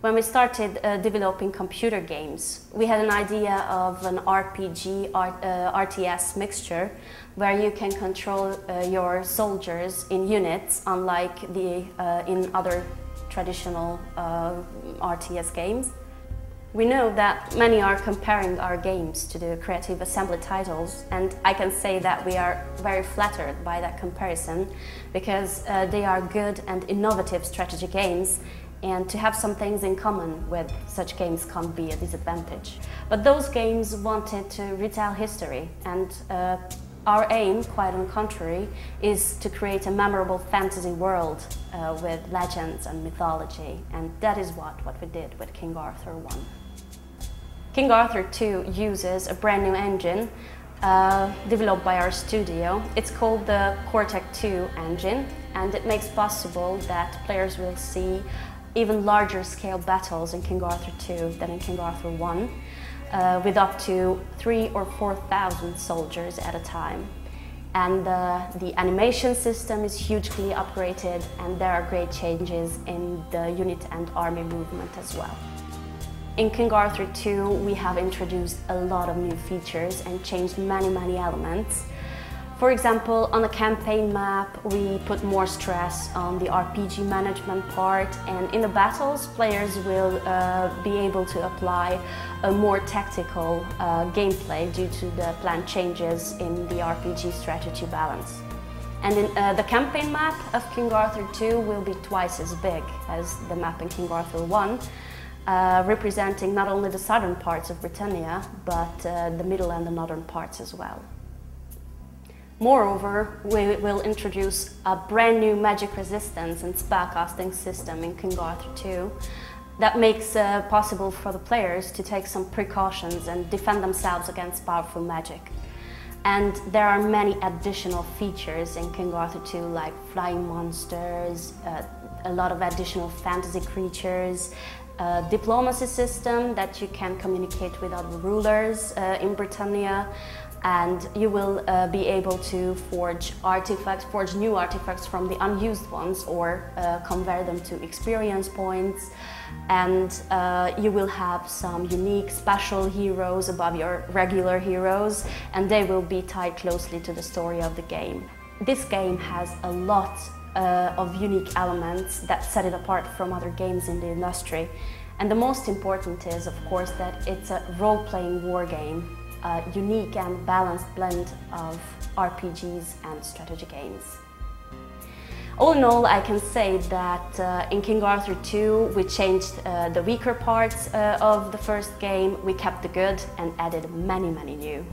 When we started uh, developing computer games, we had an idea of an RPG art, uh, RTS mixture where you can control uh, your soldiers in units, unlike the, uh, in other traditional uh, RTS games. We know that many are comparing our games to the Creative Assembly titles, and I can say that we are very flattered by that comparison because uh, they are good and innovative strategy games and to have some things in common with such games can't be a disadvantage. But those games wanted to retell history and uh, our aim, quite on the contrary, is to create a memorable fantasy world uh, with legends and mythology and that is what, what we did with King Arthur 1. King Arthur 2 uses a brand new engine uh, developed by our studio. It's called the Cortex 2 engine and it makes possible that players will see even larger scale battles in King Arthur 2 than in King Arthur 1, uh, with up to three or 4,000 soldiers at a time. And uh, the animation system is hugely upgraded and there are great changes in the unit and army movement as well. In King Arthur 2 we have introduced a lot of new features and changed many many elements. For example, on the campaign map, we put more stress on the RPG management part and in the battles, players will uh, be able to apply a more tactical uh, gameplay due to the planned changes in the RPG strategy balance. And in, uh, the campaign map of King Arthur 2 will be twice as big as the map in King Arthur 1, uh, representing not only the southern parts of Britannia, but uh, the middle and the northern parts as well. Moreover, we will introduce a brand new magic resistance and spellcasting system in King Arthur 2 that makes uh, possible for the players to take some precautions and defend themselves against powerful magic. And there are many additional features in King Arthur 2 like flying monsters, uh, a lot of additional fantasy creatures, a diplomacy system that you can communicate with other rulers uh, in Britannia, and you will uh, be able to forge artifacts, forge new artifacts from the unused ones or uh, convert them to experience points. And uh, you will have some unique special heroes above your regular heroes and they will be tied closely to the story of the game. This game has a lot uh, of unique elements that set it apart from other games in the industry. And the most important is of course that it's a role-playing war game a unique and balanced blend of RPGs and strategy games. All in all, I can say that uh, in King Arthur 2 we changed uh, the weaker parts uh, of the first game, we kept the good and added many, many new.